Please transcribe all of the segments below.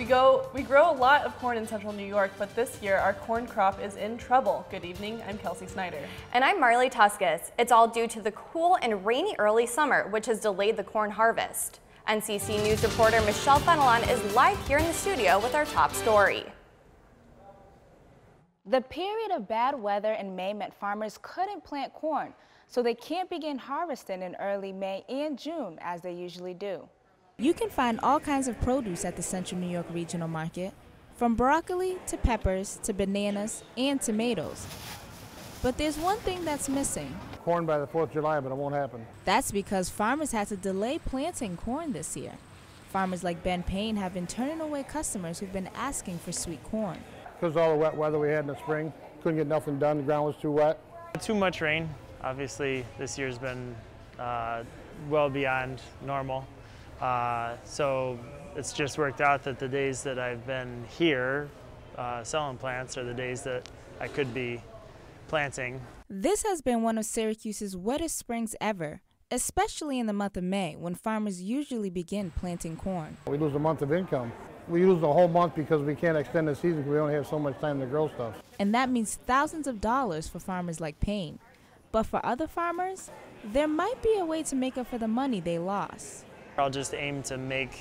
We go we grow a lot of corn in central New York, but this year our corn crop is in trouble. Good evening, I'm Kelsey Snyder. And I'm Marley Tuskus. It's all due to the cool and rainy early summer, which has delayed the corn harvest. NCC News reporter Michelle Fenelon is live here in the studio with our top story. The period of bad weather in May meant farmers couldn't plant corn, so they can't begin harvesting in early May and June as they usually do. You can find all kinds of produce at the Central New York Regional Market, from broccoli to peppers to bananas and tomatoes. But there's one thing that's missing. Corn by the 4th of July, but it won't happen. That's because farmers had to delay planting corn this year. Farmers like Ben Payne have been turning away customers who've been asking for sweet corn. Because of all the wet weather we had in the spring, couldn't get nothing done, the ground was too wet. Too much rain. Obviously, this year's been uh, well beyond normal. Uh, so it's just worked out that the days that I've been here uh, selling plants are the days that I could be planting. This has been one of Syracuse's wettest springs ever, especially in the month of May when farmers usually begin planting corn. We lose a month of income. We lose the whole month because we can't extend the season because we only have so much time to grow stuff. And that means thousands of dollars for farmers like Payne. But for other farmers, there might be a way to make up for the money they lost. I'll just aim to make,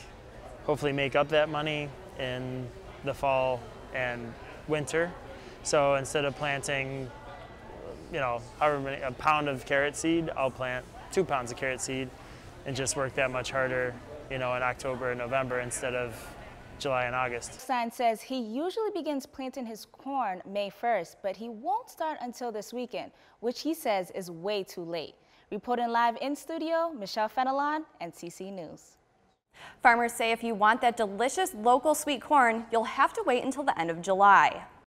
hopefully make up that money in the fall and winter. So instead of planting, you know, however many, a pound of carrot seed, I'll plant two pounds of carrot seed and just work that much harder, you know, in October and November instead of July and August. Sign says he usually begins planting his corn May 1st, but he won't start until this weekend, which he says is way too late. Reporting live in studio, Michelle Fenelon, NCC News. Farmers say if you want that delicious local sweet corn, you'll have to wait until the end of July.